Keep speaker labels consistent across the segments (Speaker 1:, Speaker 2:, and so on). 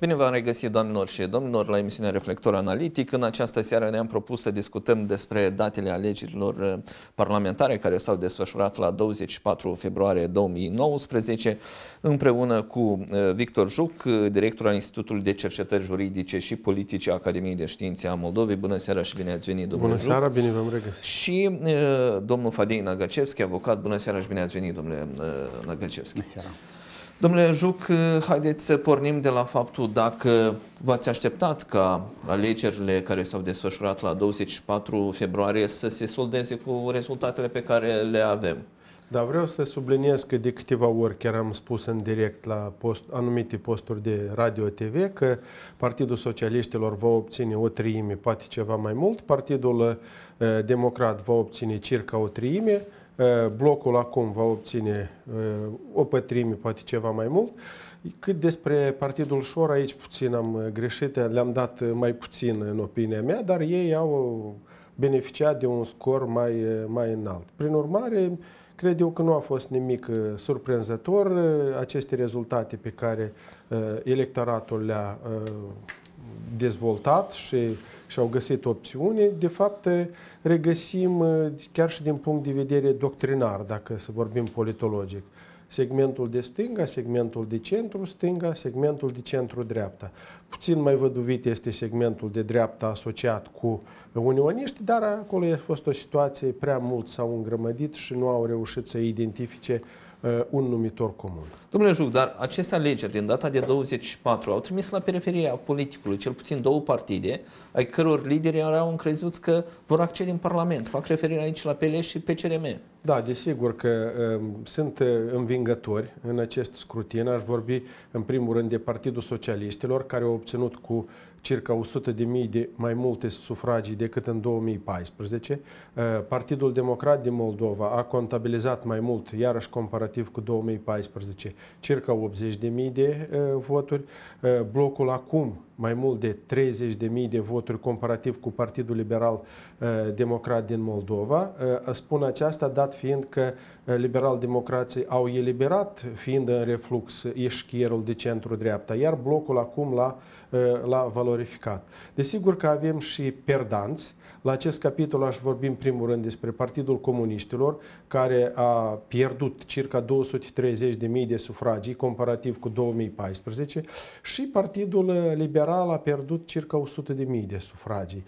Speaker 1: Bine v-am regăsit, doamnelor și domnilor, la emisiunea Reflector Analitic. În această seară ne-am propus să discutăm despre datele alegerilor uh, parlamentare care s-au desfășurat la 24 februarie 2019 împreună cu uh, Victor Juc, uh, director al Institutului de Cercetări Juridice și Politice Academiei de Științe a Moldovei. Bună seara și bine ați venit, domnule
Speaker 2: Bună seara, bine v-am regăsit.
Speaker 1: Și domnul Fadei Nagacevski, avocat. Bună seara și bine ați venit, domnule Nagacevski.
Speaker 3: Bună seara.
Speaker 1: Domnule Juc, haideți să pornim de la faptul dacă v-ați așteptat ca alegerile care s-au desfășurat la 24 februarie să se soldeze cu rezultatele pe care le avem.
Speaker 2: Da, vreau să subliniez că de câteva ori chiar am spus în direct la post, anumite posturi de radio TV că Partidul Socialiștilor va obține o treime, poate ceva mai mult, Partidul uh, Democrat va obține circa o treime, blocul acum va obține o pătrime, poate ceva mai mult. Cât despre Partidul Șor, aici puțin am greșit, le-am dat mai puțin în opinia mea, dar ei au beneficiat de un scor mai, mai înalt. Prin urmare, cred eu că nu a fost nimic surprinzător aceste rezultate pe care electoratul le-a dezvoltat și și-au găsit opțiune, de fapt regăsim chiar și din punct de vedere doctrinar, dacă să vorbim politologic, segmentul de stânga, segmentul de centru-stânga, segmentul de centru-dreapta. Puțin mai văduvit este segmentul de dreapta asociat cu unioniști, dar acolo a fost o situație prea mult s-au îngrămădit și nu au reușit să identifice Uh, un numitor comun.
Speaker 1: Domnule Juc, dar aceste alegeri din data de 24 au trimis la periferia politicului cel puțin două partide, ai căror lideri erau încrezuți că vor accede în Parlament. Fac referire aici la PL și PCRM.
Speaker 2: Da, desigur că um, sunt uh, învingători în acest scrutin. Aș vorbi în primul rând de Partidul Socialiștilor, care au obținut cu circa 100 de mii de mai multe sufragii decât în 2014. Uh, Partidul Democrat din Moldova a contabilizat mai mult, iarăși comparativ cu 2014, circa 80 de mii de uh, voturi. Uh, blocul acum mai mult de 30.000 de voturi comparativ cu Partidul Liberal Democrat din Moldova. Spun aceasta dat fiind că liberal-democrații au eliberat, fiind în reflux, eșchierul de centru-dreapta, iar blocul acum la la valorificat. Desigur că avem și perdanți. La acest capitol aș vorbi în primul rând despre Partidul Comuniștilor, care a pierdut circa 230.000 de sufragii comparativ cu 2014 și Partidul Liberal a pierdut circa 100.000 de sufragii.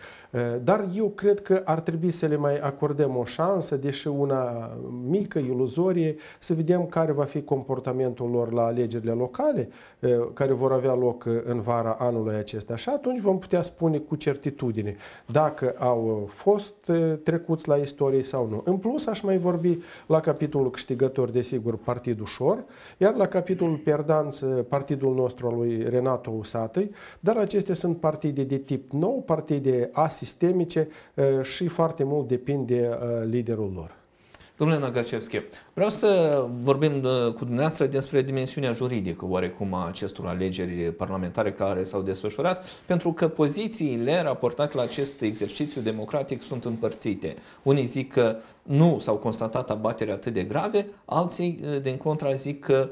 Speaker 2: Dar eu cred că ar trebui să le mai acordăm o șansă, deși una mică, iluzorie, să vedem care va fi comportamentul lor la alegerile locale, care vor avea loc în vara anului anului acesta. Și atunci vom putea spune cu certitudine dacă au fost trecuți la istorie sau nu. În plus, aș mai vorbi la capitolul câștigător, desigur, Partidul Șor, iar la capitolul perdanță, partidul nostru al lui Renato Usatăi, dar acestea sunt partide de tip nou, partide asistemice și foarte mult depinde de liderul lor.
Speaker 1: Domnule Nagacevski, vreau să vorbim cu dumneavoastră despre dimensiunea juridică oarecum a acestor alegeri parlamentare care s-au desfășurat, pentru că pozițiile raportate la acest exercițiu democratic sunt împărțite. Unii zic că nu s-au constatat abatere atât de grave, alții, din contra, zic că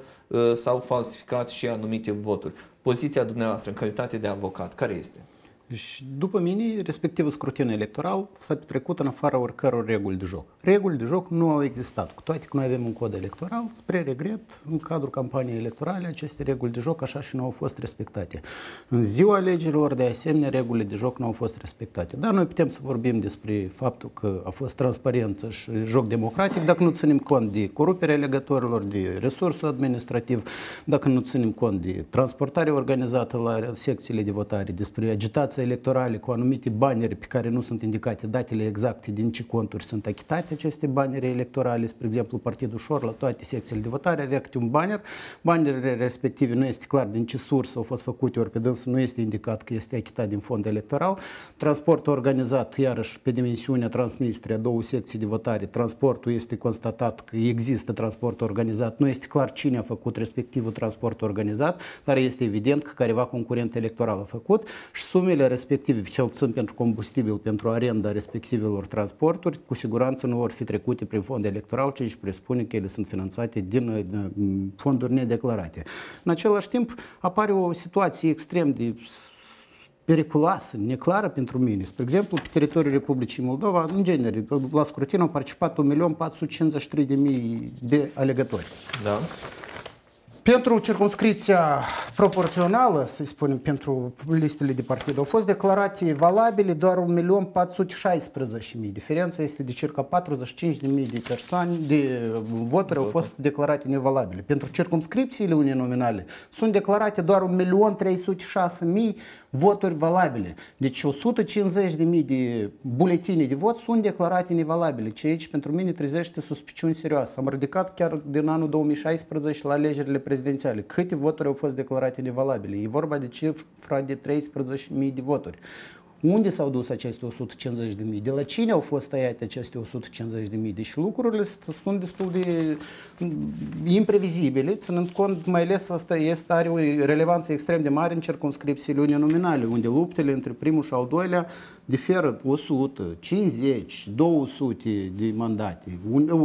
Speaker 1: s-au falsificat și anumite voturi. Poziția dumneavoastră în calitate de avocat, care este?
Speaker 3: Și după mine, respectivul scrutin electoral s-a petrecut în afara oricăror reguli de joc. Reguli de joc nu au existat, cu toate că noi avem un cod electoral, spre regret, în cadrul campaniei electorale, aceste reguli de joc așa și nu au fost respectate. În ziua alegerilor, de asemenea, regulile de joc nu au fost respectate. Dar noi putem să vorbim despre faptul că a fost transparență și joc democratic, dacă nu ținem cont de coruperea legătorilor, de resursul administrativ, dacă nu ținem cont de transportare organizată la secțiile de votare, despre agitație electorale cu anumite banere pe care nu sunt indicate datele exacte din ce conturi sunt achitate aceste banere electorale. Spre exemplu, Partidul Șor la toate secțiile de votare avea câte un banner. Banerele respective nu este clar din ce sursă au fost făcute, ori pe dânsă nu este indicat că este achitat din fond electoral. Transportul organizat, iarăși, pe dimensiunea Transnistria, două secții de votare. Transportul este constatat că există transport organizat. Nu este clar cine a făcut respectivul transport organizat, dar este evident că careva concurent electoral a făcut și sumele respective, cel puțin pentru combustibil, pentru arenda respectivelor transporturi, cu siguranță nu vor fi trecute prin fond electoral, ci își presupune că ele sunt finanțate din fonduri nedeclarate. În același timp, apare o situație extrem de periculoasă, neclară pentru mine. Spre exemplu, pe teritoriul Republicii Moldova, în genere, la scrutin au participat 1.453.000 de alegători.
Speaker 1: Da.
Speaker 3: Pentru circunscripția proporțională, să spunem, pentru listele de partid, au fost declarate valabile doar 1.416.000. Diferența este de circa 45.000 de persoane, de voturi au fost declarate nevalabile. Pentru circumscripțiile uninominale sunt declarate doar 1.306.000 voturi valabile. Deci 150.000 de buletine de vot sunt declarate nevalabile, ce aici pentru mine trezește suspiciuni serioase. Am ridicat chiar din anul 2016 la alegerile prezidențiale. Câte voturi au fost declarate nevalabile? E vorba de cifra de 13.000 de voturi. Unde s-au dus aceste 150 de mii? De la cine au fost tăiate aceste 150 de mii? Deci lucrurile sunt destul de mm, imprevizibile, ținând cont, mai ales asta este, are o relevanță extrem de mare în circunscripțiile nominale, unde luptele între primul și al doilea diferă 100, 50, 200 de mandate,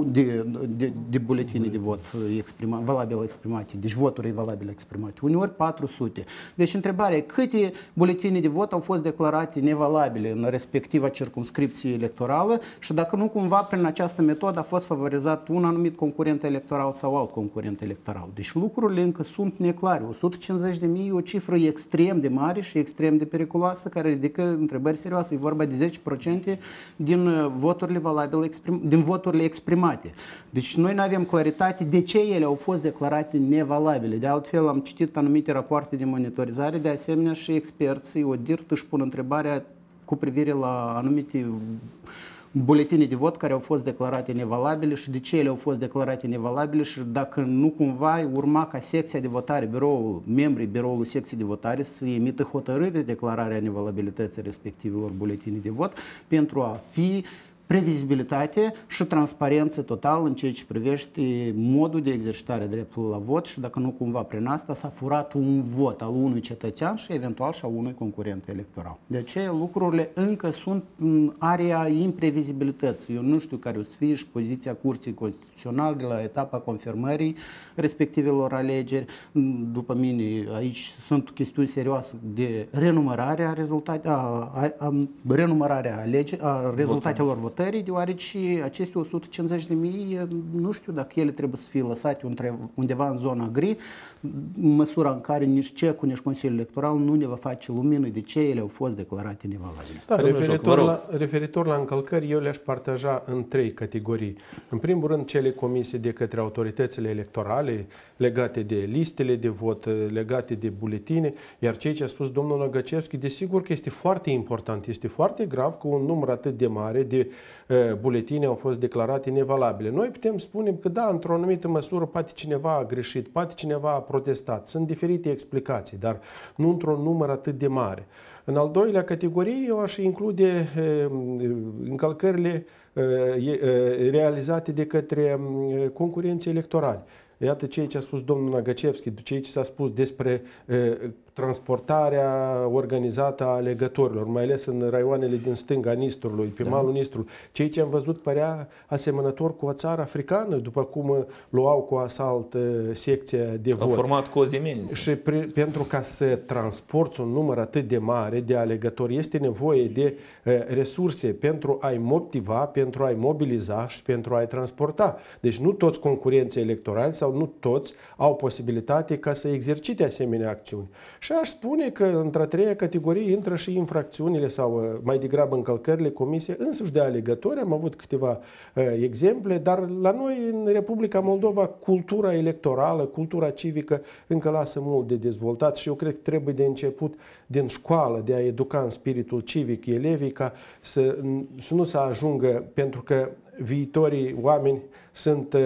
Speaker 3: de, de, de buletine de vot exprima, valabil exprimate, deci voturi valabile exprimate, uneori 400. Deci întrebarea câte buletine de vot au fost declarate nevalabile în respectiva circumscripție electorală și dacă nu cumva prin această metodă a fost favorizat un anumit concurent electoral sau alt concurent electoral. Deci lucrurile încă sunt neclare. 150 de mii e o cifră extrem de mare și extrem de periculoasă care ridică întrebări serioase. E vorba de 10% din uh, voturile valabile exprim, din voturile exprimate. Deci noi nu avem claritate de ce ele au fost declarate nevalabile. De altfel am citit anumite rapoarte de monitorizare, de asemenea și experții ODIRT își pun întrebarea cu privire la anumite buletine de vot care au fost declarate nevalabile și de ce ele au fost declarate nevalabile și dacă nu cumva urma ca secția de votare, biroul, membrii biroului secției de votare să emită hotărâri de declarare a nevalabilității respectivelor buletine de vot pentru a fi previzibilitate și transparență totală în ceea ce privește modul de exercitare a dreptului la vot și dacă nu cumva prin asta s-a furat un vot al unui cetățean și eventual și a unui concurent electoral. De aceea lucrurile încă sunt în area imprevizibilității. Eu nu știu care o să fie și poziția Curții Constituționale de la etapa confirmării respectivelor alegeri. După mine aici sunt chestiuni serioase de renumărare a, rezultate, a, a, a renumărarea alege, a rezultatelor votării votării, deoarece aceste 150 de mii, nu știu dacă ele trebuie să fie lăsate undeva în zona gri, în măsura în care nici CECU, nici Consiliul Electoral nu ne va face lumină de ce ele au fost declarate nevalabile.
Speaker 2: Da, referitor la, referitor la încălcări, eu le-aș partaja în trei categorii. În primul rând, cele comise de către autoritățile electorale legate de listele de vot, legate de buletine, iar cei ce a spus domnul Năgăcevski, desigur că este foarte important, este foarte grav că un număr atât de mare de buletine au fost declarate nevalabile. Noi putem spune că da, într-o anumită măsură poate cineva a greșit, poate cineva a protestat. Sunt diferite explicații, dar nu într-un număr atât de mare. În al doilea categorie eu aș include încălcările realizate de către concurenții electorali. Iată ceea ce a spus domnul Nagacevski, ceea ce s-a spus despre transportarea organizată a alegătorilor, mai ales în raioanele din stânga Nistrului, pe da. malul Nistrului. Ceea ce am văzut părea asemănător cu o țară africană, după cum luau cu asalt uh, secția de vot. Au
Speaker 1: format cozi imense.
Speaker 2: Și pre, pentru ca să transporti un număr atât de mare de alegători, este nevoie de uh, resurse pentru a-i motiva, pentru a-i mobiliza și pentru a-i transporta. Deci nu toți concurenții electorali sau nu toți au posibilitate ca să exercite asemenea acțiuni. Și aș spune că într-a treia categorie intră și infracțiunile sau uh, mai degrabă încălcările comise însuși de alegători. Am avut câteva uh, exemple, dar la noi în Republica Moldova cultura electorală, cultura civică încă lasă mult de dezvoltat și eu cred că trebuie de început din școală de a educa în spiritul civic elevii ca să, să nu să ajungă, pentru că viitorii oameni sunt uh,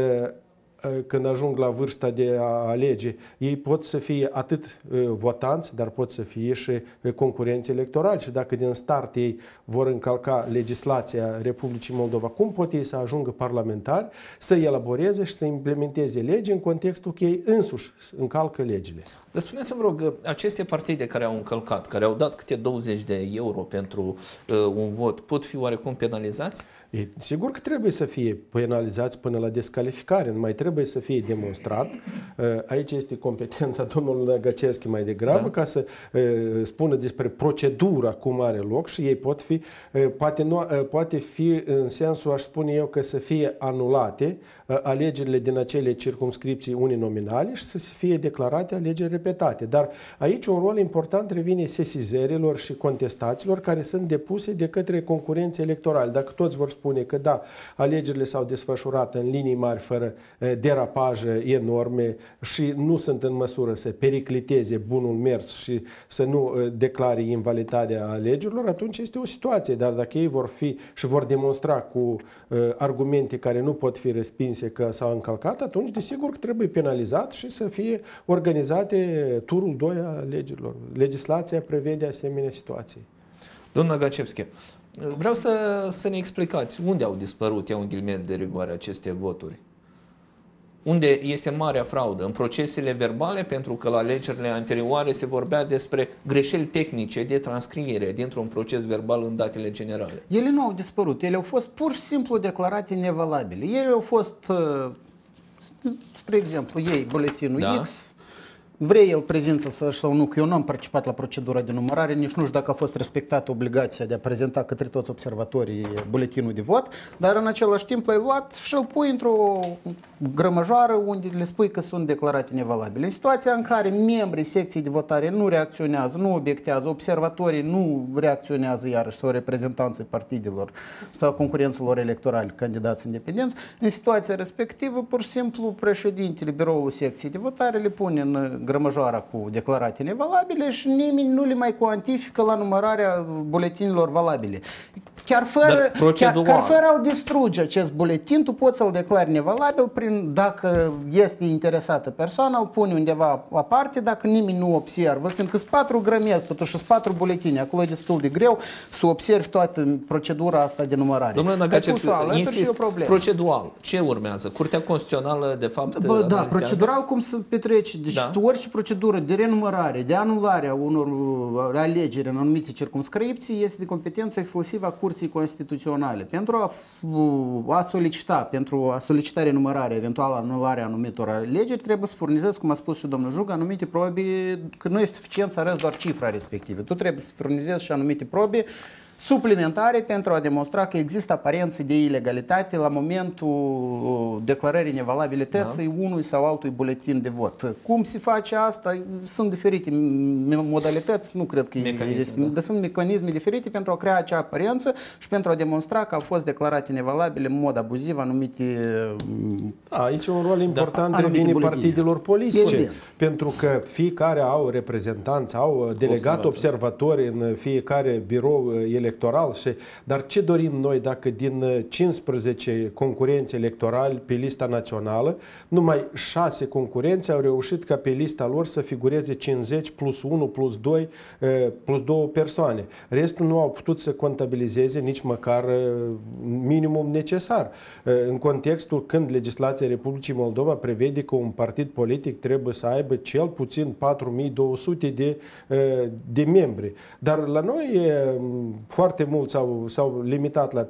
Speaker 2: când ajung la vârsta de a alege, ei pot să fie atât votanți, dar pot să fie și concurenți electorali. Și dacă din start ei vor încalca legislația Republicii Moldova, cum pot ei să ajungă parlamentari să elaboreze și să implementeze legi în contextul că ei însuși încalcă legile?
Speaker 1: Dar spuneți-mi, rog, aceste partide care au încălcat, care au dat câte 20 de euro pentru uh, un vot, pot fi oarecum penalizați?
Speaker 2: E, sigur că trebuie să fie penalizați până la descalificare, nu mai trebuie să fie demonstrat. Uh, aici este competența domnului Năgăcescu mai degrabă da. ca să uh, spună despre procedura cum are loc și ei pot fi, uh, poate, nu, poate fi în sensul, aș spune eu, că să fie anulate alegerile din acele circumscripții uninominale și să fie declarate alegeri repetate. Dar aici un rol important revine sesizărilor și contestațiilor care sunt depuse de către concurenții electorali. Dacă toți vor spune că da, alegerile s-au desfășurat în linii mari fără derapaje enorme și nu sunt în măsură să pericliteze bunul mers și să nu declare invaliditatea alegerilor, atunci este o situație. Dar dacă ei vor fi și vor demonstra cu argumente care nu pot fi respinse că s-au încălcat, atunci desigur că trebuie penalizat și să fie organizate turul 2 a alegerilor. Legislația prevede asemenea situații.
Speaker 1: Domnul Gacevski, vreau să, să ne explicați unde au dispărut, iau un ghilmet de rigoare, aceste voturi. Unde este marea fraudă? În procesele verbale, pentru că la alegerile anterioare se vorbea despre greșeli tehnice de transcriere dintr-un proces verbal în datele generale.
Speaker 3: Ele nu au dispărut, ele au fost pur și simplu declarate nevalabile. Ele au fost, uh, spre exemplu, ei, buletinul da. X, Vrei el prezență să sau nu, că eu nu am participat la procedura de numărare, nici nu știu dacă a fost respectată obligația de a prezenta către toți observatorii buletinul de vot, dar în același timp l-ai luat și îl pui într-o grămăjoară unde le spui că sunt declarate nevalabile. În situația în care membrii secției de votare nu reacționează, nu obiectează, observatorii nu reacționează iarăși sau reprezentanții partidelor sau concurenților electorali, candidați independenți, în situația respectivă, pur și simplu, președintele biroului secției de votare le pune în grămăjoara cu declarate nevalabile și nimeni nu le mai cuantifică la numărarea buletinilor valabile. Chiar fără, chiar, chiar fără a distruge acest buletin, tu poți să-l declari nevalabil prin, dacă este interesată persoana, îl pune undeva aparte, dacă nimeni nu observă, fiindcă sunt patru grămezi, totuși sunt patru buletine, acolo e destul de greu să observi toată procedura asta de numărare.
Speaker 1: Domnule Nagacev, insist, procedural, ce urmează? Curtea Constituțională, de fapt,
Speaker 3: Bă, Da, procedural cum se petrece, deci da. orice procedură de renumărare, de anulare a unor uh, alegeri în anumite circumscripții este de competență exclusivă a Curții Constituționale. Pentru a, a solicita, pentru a solicita renumărare, eventual anularea anumitor alegeri, trebuie să furnizezi, cum a spus și domnul Jug, anumite probe, că nu este suficient să arăți doar cifra respectivă. Tu trebuie să furnizezi și anumite probe suplimentare pentru a demonstra că există aparențe de ilegalitate la momentul uh, declarării nevalabilității da. unui sau altui buletin de vot. Cum se face asta? Sunt diferite modalități, nu cred că mecanisme, este, da. dar sunt mecanisme diferite pentru a crea acea aparență și pentru a demonstra că au fost declarate nevalabile în mod abuziv anumite
Speaker 2: da, Aici un rol important da, revine partidelor politice, Evident. pentru că fiecare au reprezentanți, au delegat observatori în fiecare birou ele electoral. Și, dar ce dorim noi dacă din 15 uh, concurenți electorali pe lista națională, numai 6 concurenți au reușit ca pe lista lor să figureze 50 plus 1 plus 2 uh, plus 2 persoane. Restul nu au putut să contabilizeze nici măcar uh, minimum necesar. În contextul când legislația Republicii Moldova prevede că un partid politic trebuie să aibă cel puțin 4200 de, de membri. Dar la noi foarte mulți s-au, s-au limitat la 30-40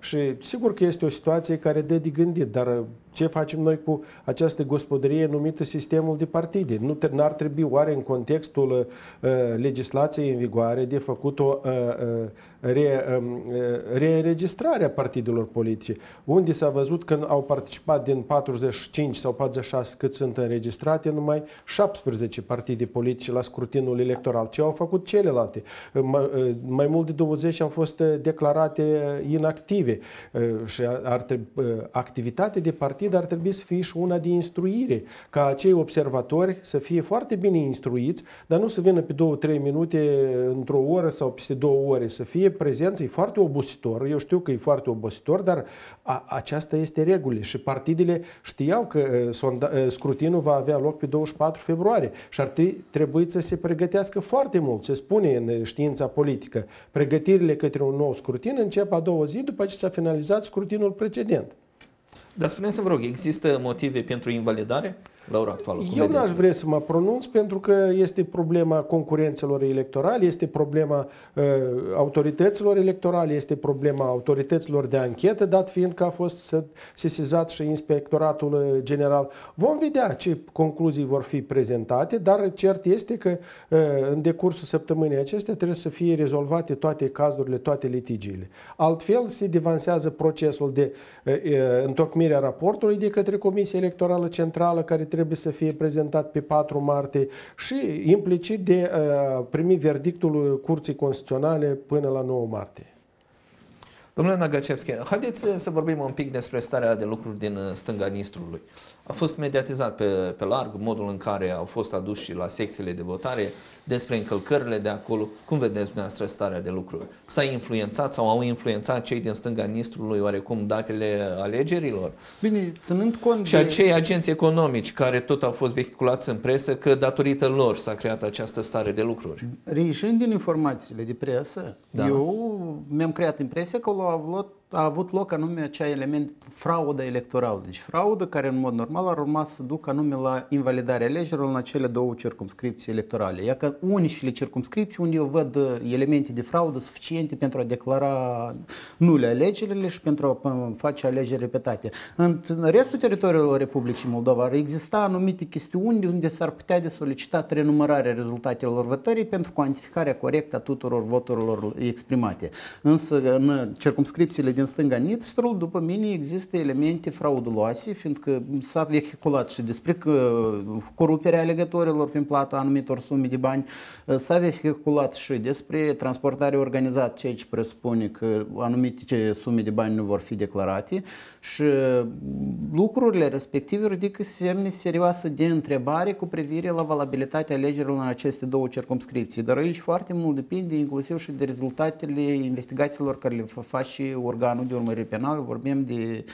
Speaker 2: și sigur că este o situație care dă de gândit, dar ce facem noi cu această gospodărie numită sistemul de partide? Nu ar trebui oare în contextul uh, legislației în vigoare de făcut o uh, uh, re, um, uh, reînregistrare a partidelor politice, unde s-a văzut că au participat din 45 sau 46 cât sunt înregistrate, numai 17 partide politice la scrutinul electoral. Ce au făcut celelalte? Mai, uh, mai mult de 20 au fost declarate inactive și ar trebui activitate de partid partid ar trebui să fie și una de instruire, ca acei observatori să fie foarte bine instruiți, dar nu să vină pe două, trei minute într-o oră sau peste două ore, să fie prezență, e foarte obositor, eu știu că e foarte obositor, dar a, aceasta este regulă și partidele știau că uh, sonda, uh, scrutinul va avea loc pe 24 februarie și ar trebui să se pregătească foarte mult, se spune în știința politică. Pregătirile către un nou scrutin încep a doua zi după ce s-a finalizat scrutinul precedent.
Speaker 1: Dar spuneți-mi, vă rog, există motive pentru invalidare? La ora actuală?
Speaker 2: Cum Eu n-aș vrea să mă pronunț pentru că este problema concurențelor electorale, este problema uh, autorităților electorale, este problema autorităților de anchetă, dat fiind că a fost sesizat și inspectoratul general. Vom vedea ce concluzii vor fi prezentate, dar cert este că uh, în decursul săptămânii acestea trebuie să fie rezolvate toate cazurile, toate litigiile. Altfel se devansează procesul de uh, uh întocmire a raportului de către Comisia Electorală Centrală care trebuie să fie prezentat pe 4 martie și implicit de a uh, primi verdictul Curții Constituționale până la 9 martie.
Speaker 1: Domnule Nagacevski, haideți să vorbim un pic despre starea de lucruri din uh, stânga Nistrului. A fost mediatizat pe, pe larg modul în care au fost aduși la secțiile de votare despre încălcările de acolo. Cum vedeți dumneavoastră starea de lucruri? S-a influențat sau au influențat cei din stânga Nistrului oarecum datele alegerilor?
Speaker 3: Bine, ținând cont
Speaker 1: Și
Speaker 3: de...
Speaker 1: acei agenți economici care tot au fost vehiculați în presă că datorită lor s-a creat această stare de lucruri.
Speaker 3: Reișind din informațiile de presă, da. eu mi-am creat impresia că au avut a avut loc anume acea element fraudă electorală. Deci fraudă care în mod normal ar urma să ducă anume la invalidarea alegerilor în acele două circumscripții electorale. Ia că unicile circumscripții unde eu văd uh, elemente de fraudă suficiente pentru a declara nule alegerile și pentru a face alegeri repetate. În restul teritoriilor Republicii Moldova ar exista anumite chestiuni unde s-ar putea de solicitat renumărarea rezultatelor votării pentru cuantificarea corectă a tuturor voturilor exprimate. Însă în circumscripțiile din din stânga Nistrul, după mine există elemente frauduloase, fiindcă s-a vehiculat și despre că coruperea alegătorilor prin plata anumitor sume de bani, s-a vehiculat și despre transportarea organizată, ceea ce presupune că anumite sume de bani nu vor fi declarate și lucrurile respective ridică semne serioase de întrebare cu privire la valabilitatea alegerilor în aceste două circumscripții. Dar aici foarte mult depinde inclusiv și de rezultatele investigațiilor care le face organul organul de urmărire penală, vorbim de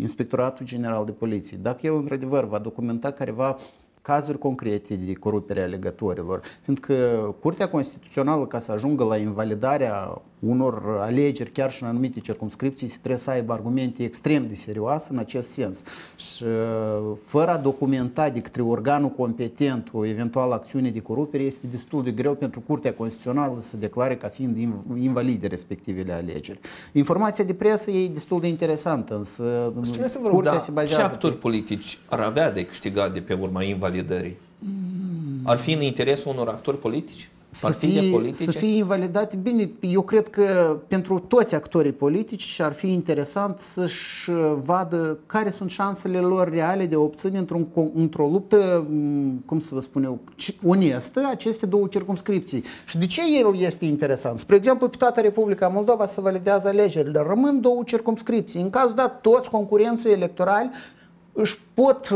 Speaker 3: Inspectoratul General de Poliție. Dacă el într-adevăr va documenta careva cazuri concrete de corupere a legătorilor, fiindcă Curtea Constituțională, ca să ajungă la invalidarea unor alegeri, chiar și în anumite circumscripții, se trebuie să aibă argumente extrem de serioase în acest sens. Și uh, fără a documenta de către organul competent o eventuală acțiune de corupere, este destul de greu pentru Curtea Constituțională să declare ca fiind invalide respectivele alegeri. Informația de presă e destul de interesantă, însă
Speaker 1: Spuneți-vă, rog, da, se bazează ce actori pe... politici ar avea de câștigat de pe urma invalidării? Ar fi în interesul unor actori politici?
Speaker 3: Să fie, politice? să fie invalidate. Bine, eu cred că pentru toți actorii politici ar fi interesant să-și vadă care sunt șansele lor reale de a obține într-o într luptă, cum să vă spun eu, onestă aceste două circumscripții. Și de ce el este interesant? Spre exemplu, pe toată Republica Moldova se validează alegerile. Rămân două circumscripții. În cazul dat, toți concurenții electorali își pot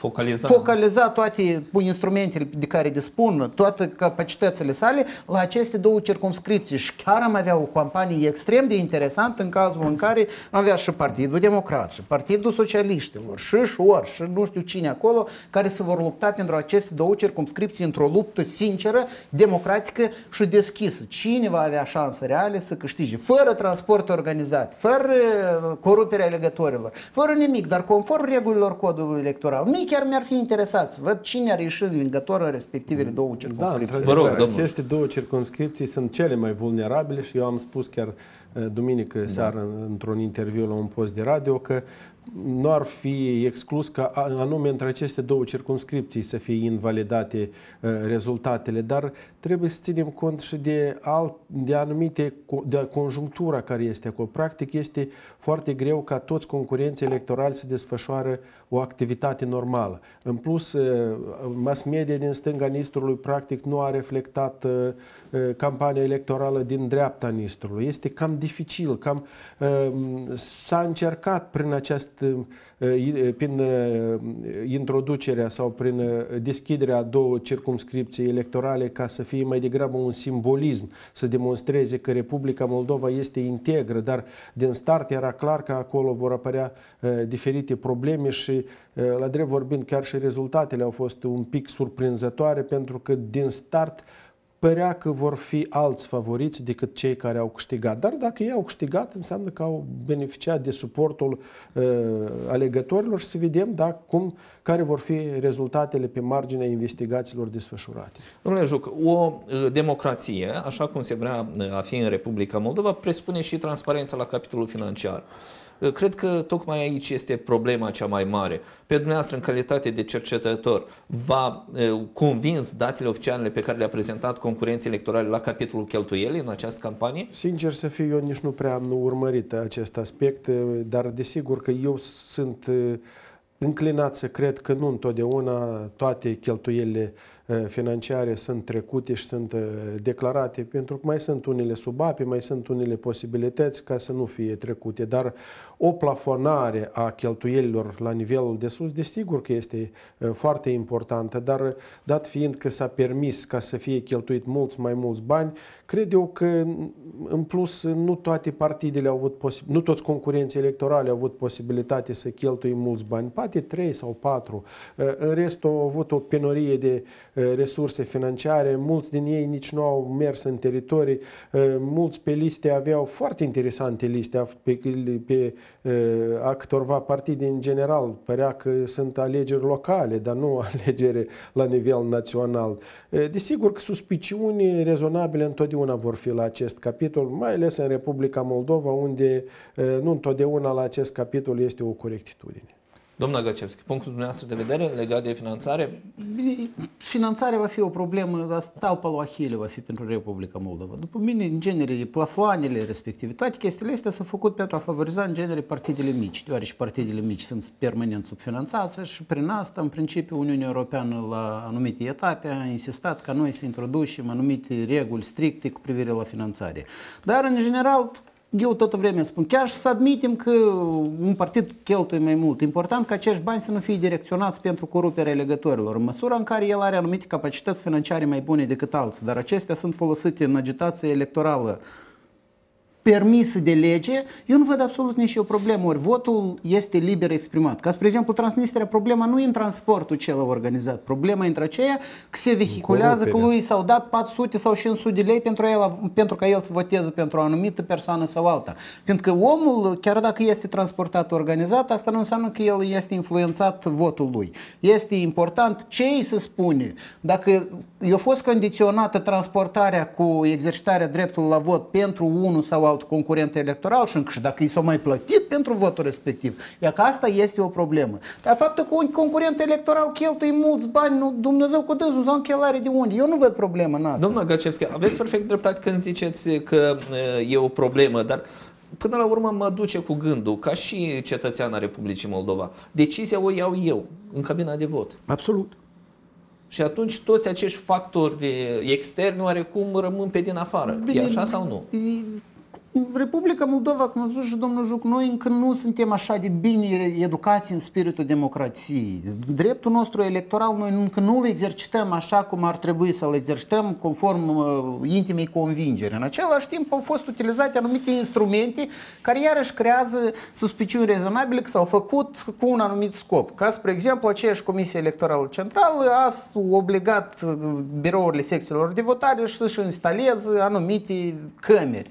Speaker 1: focaliza.
Speaker 3: focaliza toate instrumentele de care dispun, toate capacitățile sale la aceste două circumscripții și chiar am avea o campanie extrem de interesantă în cazul în care am avea și Partidul Democrat și Partidul Socialiștilor și șor și nu știu cine acolo care se vor lupta pentru aceste două circumscripții într-o luptă sinceră, democratică și deschisă. Cine va avea șanse reale să câștige, fără transport organizat, fără coruperea legătorilor, fără nimic, dar conform regulilor codului electoral. Mic chiar mi-ar fi interesat să văd cine ar ieși vingător în respectivele două da, circunscripții.
Speaker 2: Da, Vă rog, domnul. Aceste două circunscripții sunt cele mai vulnerabile și eu am spus chiar uh, duminică da. seară într-un interviu la un post de radio că nu ar fi exclus ca anume între aceste două circunscripții să fie invalidate uh, rezultatele, dar trebuie să ținem cont și de, alt, de anumite, de conjunctura care este acolo. Practic este foarte greu ca toți concurenții electorali să desfășoară o activitate normală. În plus, uh, mass media din stânga Nistrului practic nu a reflectat uh, campania electorală din dreapta Nistrului. Este cam dificil, cam s-a încercat prin acest prin introducerea sau prin deschiderea a două circumscripții electorale ca să fie mai degrabă un simbolism, să demonstreze că Republica Moldova este integră, dar din start era clar că acolo vor apărea diferite probleme și la drept vorbind chiar și rezultatele au fost un pic surprinzătoare pentru că din start părea că vor fi alți favoriți decât cei care au câștigat. Dar dacă ei au câștigat, înseamnă că au beneficiat de suportul uh, alegătorilor și să vedem da, cum, care vor fi rezultatele pe marginea investigațiilor desfășurate.
Speaker 1: Domnule Juc, o uh, democrație, așa cum se vrea uh, a fi în Republica Moldova, presupune și transparența la capitolul financiar. Cred că tocmai aici este problema cea mai mare. Pe dumneavoastră, în calitate de cercetător, v-a convins datele oficiale pe care le-a prezentat concurenții electorale la capitolul cheltuieli în această campanie?
Speaker 2: Sincer să fiu, eu nici nu prea am urmărit acest aspect, dar desigur că eu sunt înclinat să cred că nu întotdeauna toate cheltuielile financiare sunt trecute și sunt declarate, pentru că mai sunt unele sub ape, mai sunt unele posibilități ca să nu fie trecute, dar o plafonare a cheltuielilor la nivelul de sus, desigur că este foarte importantă, dar dat fiind că s-a permis ca să fie cheltuit mulți mai mulți bani, cred eu că în plus nu toate partidele au avut posibil, nu toți concurenții electorale au avut posibilitate să cheltuie mulți bani, poate trei sau patru. În rest au avut o penorie de resurse financiare, mulți din ei nici nu au mers în teritorii, mulți pe liste aveau foarte interesante liste pe, pe a câtorva partide în general. Părea că sunt alegeri locale, dar nu alegeri la nivel național. Desigur că suspiciuni rezonabile întotdeauna vor fi la acest capitol, mai ales în Republica Moldova, unde nu întotdeauna la acest capitol este o corectitudine.
Speaker 1: Domnul Găcevski, punctul dumneavoastră de vedere legat de finanțare?
Speaker 3: Finanțarea va fi o problemă, dar talpa lui Ahile va fi pentru Republica Moldova. După mine, în genere, plafoanele respective, toate chestiile astea s-au făcut pentru a favoriza, în genere, partidele mici, deoarece partidele mici sunt permanent subfinanțate și prin asta, în principiu, Uniunea Europeană la anumite etape a insistat ca noi să introducem anumite reguli stricte cu privire la finanțare. Dar, în general, eu tot vremea spun, chiar și să admitem că un partid cheltuie mai mult, important ca acești bani să nu fie direcționați pentru coruperea legătorilor, în măsura în care el are anumite capacități financiare mai bune decât alții, dar acestea sunt folosite în agitație electorală permis de lege, eu nu văd absolut nici o problemă. Ori votul este liber exprimat. Ca, spre exemplu, Transnistria, problema nu e în transportul cel organizat. Problema între aceea că se vehiculează că lui s-au dat 400 sau 500 de lei pentru, el, pentru ca el să voteze pentru o anumită persoană sau alta. Fiindcă omul, chiar dacă este transportat organizat, asta nu înseamnă că el este influențat votul lui. Este important ce îi se spune. Dacă i-a fost condiționată transportarea cu exercitarea dreptului la vot pentru unul sau alt concurent electoral și încă și dacă i s-a mai plătit pentru votul respectiv. Iar că asta este o problemă. Dar faptul că un concurent electoral cheltuie mulți bani, nu, Dumnezeu cu dânsul, sau chelare de unde. Eu nu văd problemă în asta.
Speaker 1: Domnul Gacevski, aveți perfect dreptate când ziceți că e o problemă, dar până la urmă mă duce cu gândul, ca și cetățean a Republicii Moldova, decizia o iau eu în cabina de vot.
Speaker 3: Absolut.
Speaker 1: Și atunci toți acești factori externi oarecum rămân pe din afară. Bine, e așa sau nu?
Speaker 3: Republica Moldova, cum a spus și domnul Juc, noi încă nu suntem așa de bine educați în spiritul democrației. Dreptul nostru electoral noi încă nu îl exercităm așa cum ar trebui să-l exercităm conform uh, intimei convingeri. În același timp au fost utilizate anumite instrumente care iarăși creează suspiciuni rezonabile că s-au făcut cu un anumit scop. Ca, spre exemplu, aceeași Comisie Electorală Centrală a obligat uh, birourile secțiilor de votare să-și instaleze anumite camere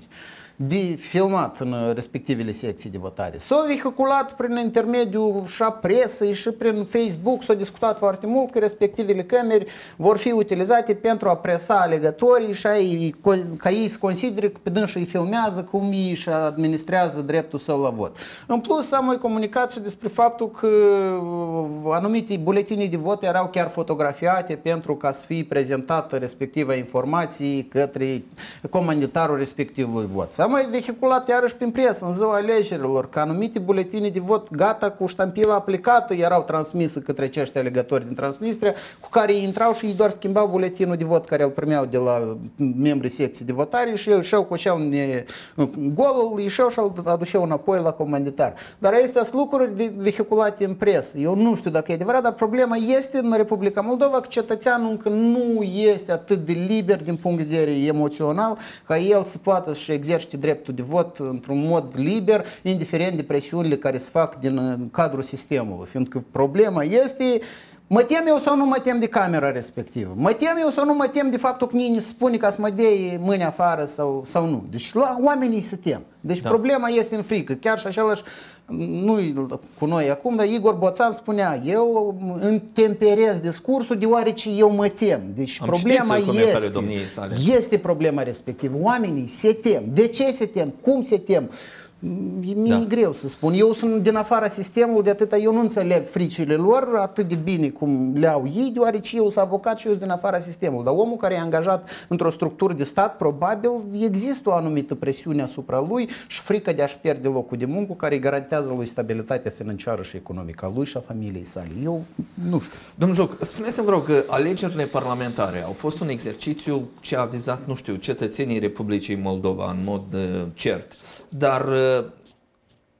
Speaker 3: de filmat în respectivele secții de votare. S-au vehiculat prin intermediul și a presei și prin Facebook, s-a discutat foarte mult că respectivele camere vor fi utilizate pentru a presa alegătorii și a ei, ca ei să considere că pe dânsă îi filmează cum ei și administrează dreptul său la vot. În plus, am mai comunicat și despre faptul că anumite buletine de vot erau chiar fotografiate pentru ca să fie prezentată respectiva informații către comanditarul respectivului vot. Am mai vehiculat iarăși prin presă în ziua alegerilor că anumite buletine de vot gata cu ștampila aplicată erau transmise către acești alegători din Transnistria cu care ei intrau și ei doar schimbau buletinul de vot care îl primeau de la membrii secției de votare și ieșeau cu cel golul, ieșeau și îl aduceau înapoi la comanditar. Dar astea sunt lucruri vehiculate în presă. Eu nu știu dacă e adevărat, dar problema este în Republica Moldova că cetățeanul încă nu este atât de liber din punct de vedere emoțional ca el să poată să exercite dreptul de vot într-un mod liber, indiferent de presiunile care se fac din uh, cadrul sistemului. Fiindcă problema este Mă tem eu sau nu mă tem de camera respectivă? Mă tem eu sau nu mă tem de faptul că mine spune ca să mă dea mâine afară sau, sau nu? Deci la, oamenii se tem. Deci da. problema este în frică. Chiar și același, nu cu noi acum, dar Igor Boțan spunea, eu îmi temperez discursul deoarece eu mă tem. Deci
Speaker 1: Am
Speaker 3: problema este,
Speaker 1: sale.
Speaker 3: este problema respectivă. Oamenii se tem. De ce se tem? Cum se tem? Mi-e da. greu să spun. Eu sunt din afara sistemului, de atâta eu nu înțeleg fricile lor atât de bine cum le au ei, deoarece eu sunt avocat și eu sunt din afara sistemului. Dar omul care e angajat într-o structură de stat, probabil există o anumită presiune asupra lui și frica de a-și pierde locul de muncă care îi garantează lui stabilitatea financiară și economică a lui și a familiei sale. Eu nu știu.
Speaker 1: Domnul Joc, spuneți-mi, vă rog, că alegerile parlamentare au fost un exercițiu ce a vizat, nu știu, cetățenii Republicii Moldova în mod uh, cert. Dar uh,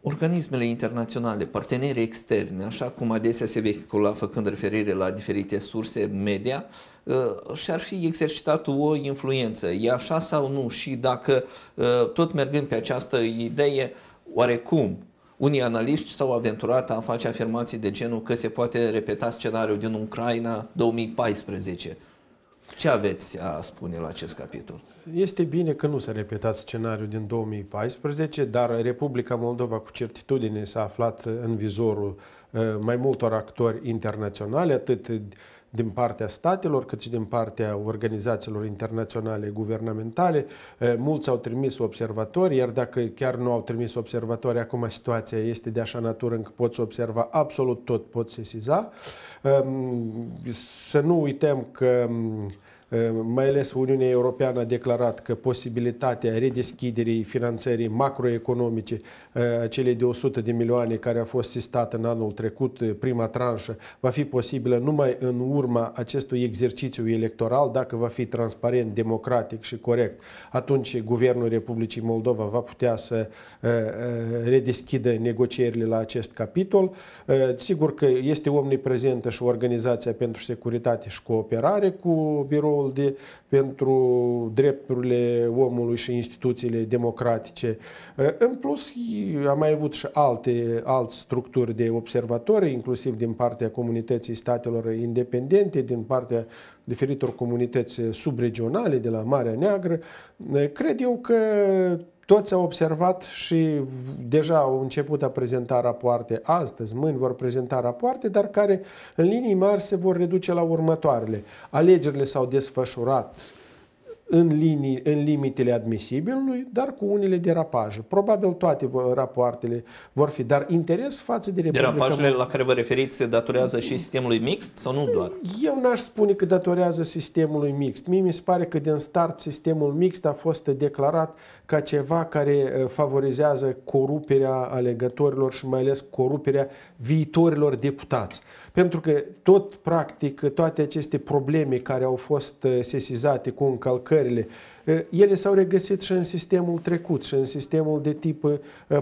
Speaker 1: organismele internaționale, partenerii externi, așa cum adesea se vehicula făcând referire la diferite surse media, uh, și-ar fi exercitat o influență. E așa sau nu? Și dacă uh, tot mergând pe această idee, oarecum unii analiști s-au aventurat a face afirmații de genul că se poate repeta scenariul din Ucraina 2014. Ce aveți a spune la acest capitol?
Speaker 2: Este bine că nu s-a repetat scenariul din 2014, dar Republica Moldova cu certitudine s-a aflat în vizorul uh, mai multor actori internaționali, atât din partea statelor, cât și din partea organizațiilor internaționale guvernamentale. Uh, mulți au trimis observatori, iar dacă chiar nu au trimis observatori, acum situația este de așa natură încât poți observa absolut tot, poți sesiza. Um, să nu uităm că um, Ă, mai ales Uniunea Europeană a declarat că posibilitatea redeschiderii finanțării macroeconomice, ă, cele de 100 de milioane care a fost sistată în anul trecut, ă, prima tranșă, va fi posibilă numai în urma acestui exercițiu electoral, dacă va fi transparent, democratic și corect. Atunci Guvernul Republicii Moldova va putea să redeschidă negocierile la acest capitol. Sigur că este omniprezentă și Organizația pentru Securitate și Cooperare cu biroul biroul de, pentru drepturile omului și instituțiile democratice. În plus, am mai avut și alte, alte structuri de observatori, inclusiv din partea comunității statelor independente, din partea diferitor comunități subregionale de la Marea Neagră. Cred eu că toți au observat și deja au început a prezenta rapoarte astăzi, mâini vor prezenta rapoarte, dar care în linii mari se vor reduce la următoarele. Alegerile s-au desfășurat în, linii, în limitele admisibilului, dar cu unele derapaje. Probabil toate rapoartele vor fi, dar interes față de
Speaker 1: Republica Derapajele la care vă referiți se datorează și sistemului mixt sau nu doar?
Speaker 2: Eu n-aș spune că datorează sistemului mixt. Mie mi se pare că din start sistemul mixt a fost declarat ca ceva care uh, favorizează coruperea alegătorilor și mai ales coruperea viitorilor deputați. Pentru că tot, practic, toate aceste probleme care au fost uh, sesizate cu încălcările, uh, ele s-au regăsit și în sistemul trecut și în sistemul de tip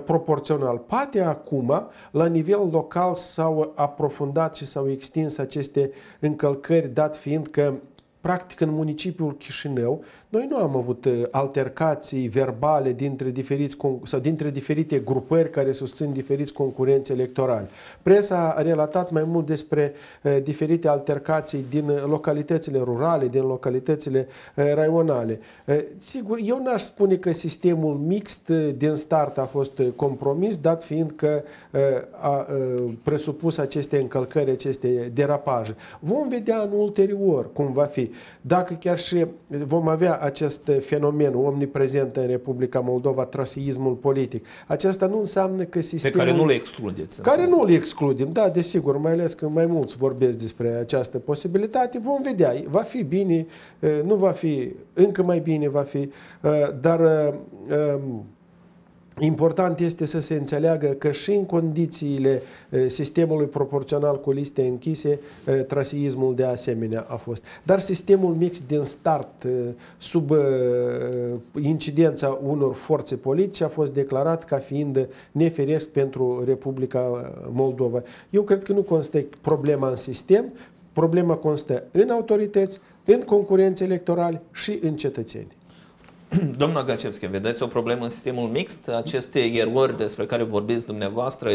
Speaker 2: proporțional. Poate acum, la nivel local, s-au aprofundat și s-au extins aceste încălcări, dat fiind că practic în municipiul Chișinău, noi nu am avut uh, altercații verbale dintre, diferiți, sau dintre diferite grupări care susțin diferiți concurenți electorali. Presa a relatat mai mult despre uh, diferite altercații din localitățile rurale, din localitățile uh, raionale. Uh, sigur, eu n-aș spune că sistemul mixt uh, din start a fost uh, compromis, dat fiind că uh, a uh, presupus aceste încălcări, aceste derapaje. Vom vedea în ulterior cum va fi. Dacă chiar și vom avea acest fenomen omniprezent în Republica Moldova, traseismul politic. Aceasta nu înseamnă că sistemul...
Speaker 1: Pe care nu le excludeți.
Speaker 2: Care nu le excludem, da, desigur, mai ales că mai mulți vorbesc despre această posibilitate. Vom vedea, va fi bine, nu va fi, încă mai bine va fi, dar Important este să se înțeleagă că și în condițiile sistemului proporțional cu liste închise, traseismul de asemenea a fost. Dar sistemul mix din start, sub incidența unor forțe politice, a fost declarat ca fiind neferesc pentru Republica Moldova. Eu cred că nu constă problema în sistem, problema constă în autorități, în concurenți electorali și în cetățeni.
Speaker 1: Domnul Gacevski, vedeți o problemă în sistemul mixt? Aceste erori despre care vorbiți dumneavoastră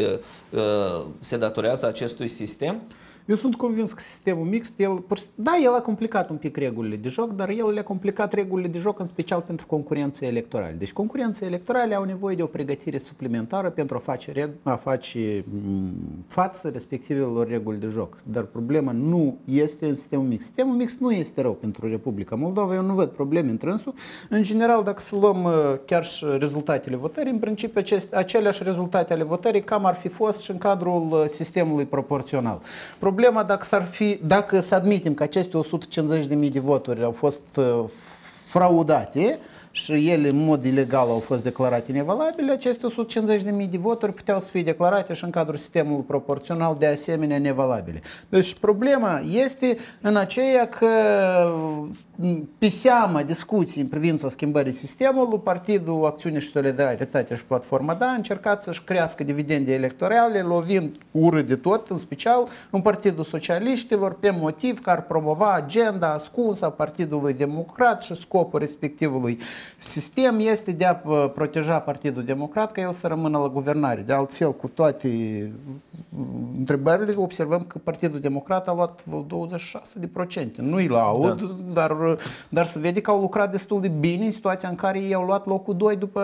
Speaker 1: uh, se datorează acestui sistem?
Speaker 3: Eu sunt convins că sistemul mixt, el, da, el a complicat un pic regulile de joc, dar el le-a complicat regulile de joc în special pentru concurența electorală. Deci concurența electorale au nevoie de o pregătire suplimentară pentru a face, a face mm, față respectivelor reguli de joc. Dar problema nu este în sistemul mixt. Sistemul mixt nu este rău pentru Republica Moldova, eu nu văd probleme în trânsul. În general, dacă să luăm uh, chiar și rezultatele votării, în principiu aceste, aceleași rezultate ale votării cam ar fi fost și în cadrul uh, sistemului proporțional. Problema dacă s-ar fi, dacă să admitem că aceste 150.000 de voturi au fost uh, fraudate și ele în mod ilegal au fost declarate nevalabile, aceste 150.000 de voturi puteau să fie declarate și în cadrul sistemului proporțional de asemenea nevalabile. Deci problema este în aceea că pe seama discuții în privința schimbării sistemului, Partidul Acțiune și Solidaritate și Platforma Da a încercat să-și crească dividende electorale, lovind urât de tot, în special în Partidul Socialiștilor, pe motiv că ar promova agenda ascunsă a Partidului Democrat și scopul respectivului sistem este de a proteja Partidul Democrat ca el să rămână la guvernare. De altfel, cu toate întrebările, observăm că Partidul Democrat a luat 26%. Nu-i laud, da. dar dar se vede că au lucrat destul de bine în situația în care ei au luat locul 2 după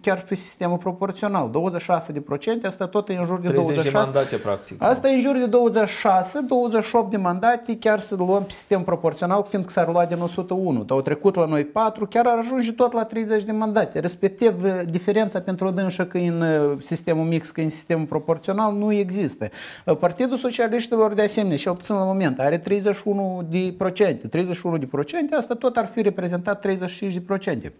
Speaker 3: chiar pe sistemul proporțional. 26 de procente, asta tot e în jur de 26.
Speaker 1: de mandate, practic.
Speaker 3: Asta e în jur de 26, 28 de mandate, chiar să luăm pe sistem proporțional, fiindcă s-ar lua din 101. Au trecut la noi 4, chiar ar ajunge tot la 30 de mandate. Respectiv, diferența pentru o dânsă că în uh, sistemul mix, că în sistemul proporțional, nu există. Uh, Partidul Socialiștilor, de asemenea, și puțin la moment, are 31 de procente. 31 de procente asta tot ar fi reprezentat 35%.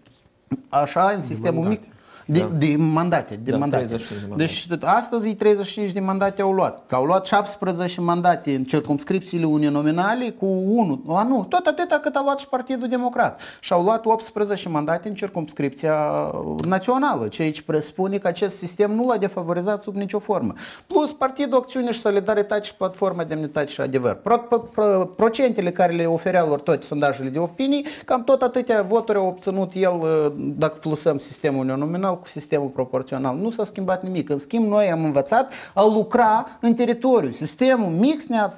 Speaker 3: Așa, în sistemul mic, de, da. de mandate. De da, mandate. de mandate. Deci astăzi 35 de mandate au luat. Au luat 17 mandate în circumscripțiile uninominale cu 1. A, nu, tot atâta cât a luat și Partidul Democrat. Și au luat 18 mandate în circumscripția națională, ceea ce presupune că acest sistem nu l-a defavorizat sub nicio formă. Plus Partidul Acțiune și Solidaritate și Platforma Demnitate și Adevăr. Pro, pro, pro, procentele care le ofereau lor toate sondajele de opinii, cam tot atâtea voturi au obținut el dacă plusăm sistemul nominal cu sistemul proporțional. Nu s-a schimbat nimic. În schimb, noi am învățat a lucra în teritoriu. Sistemul mix ne-a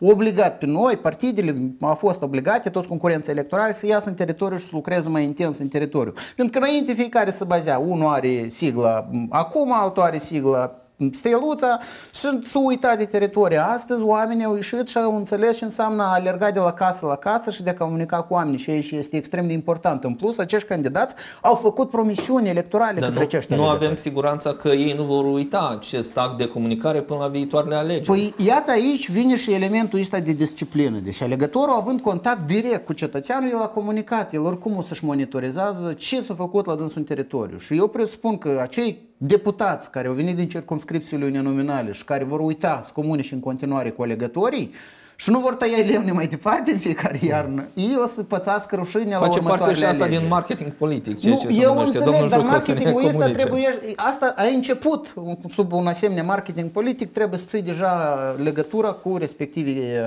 Speaker 3: obligat pe noi, partidele au fost obligate, toți concurenții electorali, să iasă în teritoriu și să lucreze mai intens în teritoriu. Pentru că înainte fiecare să bazea, unul are sigla acum, altul are sigla steluța și să uita de teritoriu. Astăzi oamenii au ieșit și au înțeles ce înseamnă a alerga de la casă la casă și de a comunica cu oamenii și aici este extrem de important. În plus, acești candidați au făcut promisiuni electorale Dar către
Speaker 1: nu,
Speaker 3: acești
Speaker 1: Nu avem siguranța că ei nu vor uita acest act de comunicare până la viitoarele alegeri.
Speaker 3: Păi iată aici vine și elementul ăsta de disciplină. Deci alegătorul având contact direct cu cetățeanul, el a comunicat, el oricum o să-și monitorizează ce s-a făcut la dânsul în teritoriu. Și eu presupun că acei deputați care au venit din circumscripțiile uninominale și care vor uita să comune și în continuare cu alegătorii, și nu vor tăia lemne mai departe în fiecare iarnă, ei o să pățească rușine la
Speaker 1: Face parte și asta
Speaker 3: alegeri.
Speaker 1: din marketing politic, ceea
Speaker 3: nu,
Speaker 1: ce se eu numește.
Speaker 3: Înțeleg,
Speaker 1: Domnul
Speaker 3: dar
Speaker 1: Juc
Speaker 3: marketingul ăsta trebuie, asta a început sub un asemenea marketing politic, trebuie să ții deja legătura cu respectivele,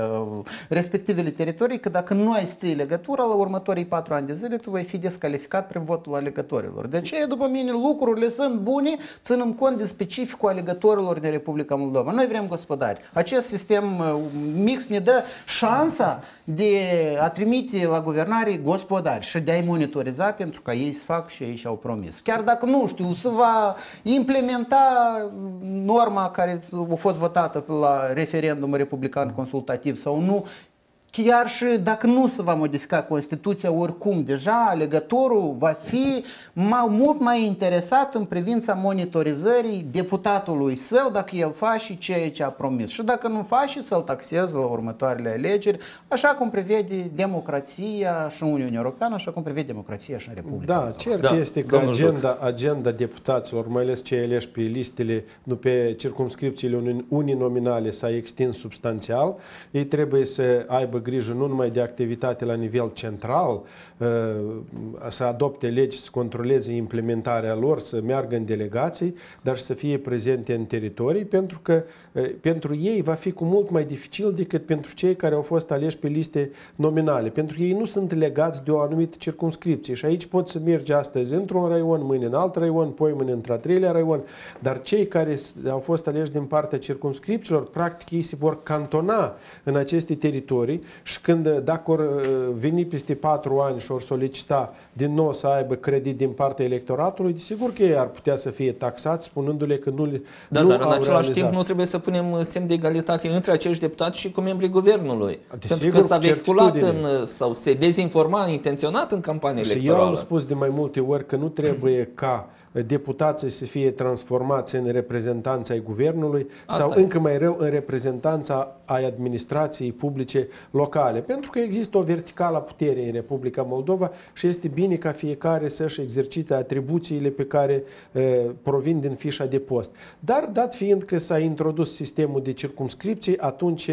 Speaker 3: respectivele teritorii, că dacă nu ai să ții legătura, la următorii patru ani de zile tu vei fi descalificat prin votul alegătorilor. De ce, după mine, lucrurile sunt bune, ținem cont de specificul alegătorilor din Republica Moldova. Noi vrem gospodari. Acest sistem mix ne dă șansa de a trimite la guvernare gospodari și de a-i monitoriza pentru că ei să fac și ei și-au promis. Chiar dacă, nu știu, să va implementa norma care a fost votată la referendum republican consultativ sau nu, chiar și dacă nu se va modifica Constituția, oricum deja alegătorul va fi mai, mult mai interesat în privința monitorizării deputatului său dacă el face ceea ce a promis. Și dacă nu face, să-l taxeze la următoarele alegeri, așa cum prevede democrația și Uniunea Europeană, așa cum prevede democrația și în Republica.
Speaker 2: Da, cert da, este că agenda, agenda deputaților, mai ales cei aleși pe listele, nu pe circumscripțiile uninominale, s-a extins substanțial. Ei trebuie să aibă grijă nu numai de activitate la nivel central, uh, să adopte legi, să controleze implementarea lor, să meargă în delegații, dar și să fie prezente în teritorii, pentru că uh, pentru ei va fi cu mult mai dificil decât pentru cei care au fost aleși pe liste nominale, pentru că ei nu sunt legați de o anumită circumscripție și aici pot să mergi astăzi într-un raion, mâine în alt raion, poi mâine într-a treilea raion, dar cei care au fost aleși din partea circumscripțiilor, practic ei se vor cantona în aceste teritorii și când, dacă vor uh, veni peste patru ani și vor solicita din nou să aibă credit din partea electoratului, sigur că ei ar putea să fie taxați spunându-le că nu le
Speaker 1: Da,
Speaker 2: nu
Speaker 1: dar în
Speaker 2: au
Speaker 1: același
Speaker 2: realizat.
Speaker 1: timp nu trebuie să punem semn de egalitate între acești deputați și cu membrii guvernului.
Speaker 2: Desigur,
Speaker 1: Pentru că s-a
Speaker 2: cu
Speaker 1: vehiculat
Speaker 2: certitudine.
Speaker 1: în, sau se dezinforma intenționat în campanie
Speaker 2: Și eu
Speaker 1: electorală.
Speaker 2: am spus de mai multe ori că nu trebuie ca deputații să fie transformați în reprezentanța ai guvernului
Speaker 1: Asta
Speaker 2: sau
Speaker 1: e.
Speaker 2: încă mai rău în reprezentanța ai administrației publice locale. Pentru că există o verticală a puterii în Republica Moldova și este bine ca fiecare să-și exercite atribuțiile pe care uh, provin din fișa de post. Dar dat fiind că s-a introdus sistemul de circumscripții, atunci